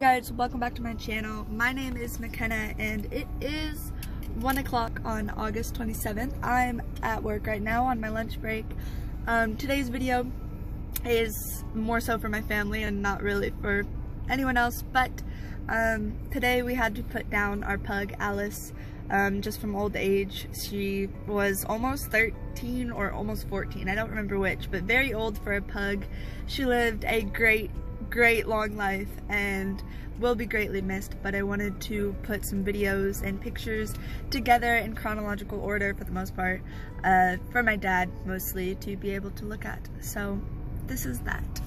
guys welcome back to my channel. My name is Makenna and it is one o'clock on august 27th i'm at work right now on my lunch break. Um, today's video is more so for my family and not really for anyone else but um, today we had to put down our pug alice um, just from old age. She was almost 13 or almost 14 i don't remember which but very old for a pug. She lived a great great long life and will be greatly missed, but I wanted to put some videos and pictures together in chronological order for the most part, uh, for my dad mostly to be able to look at. So this is that.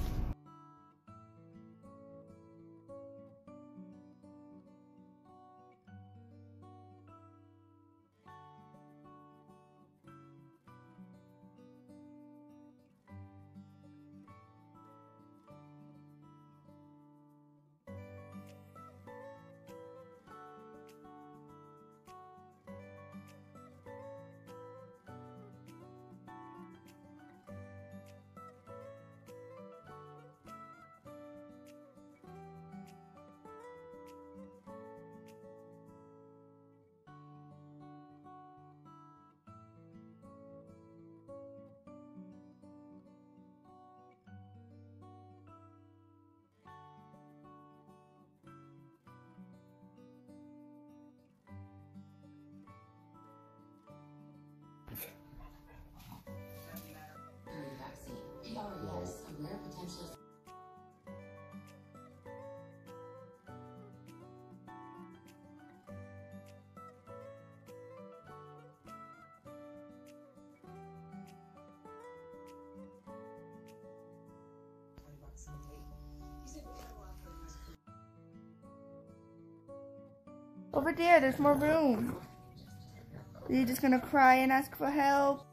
Over there, there's more room. Are you just gonna cry and ask for help?